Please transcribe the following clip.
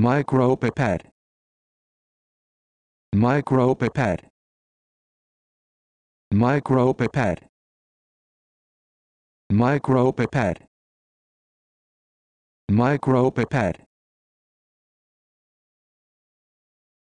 micropipette. Micropipette. Micropipette. Micropipette. Micropipette.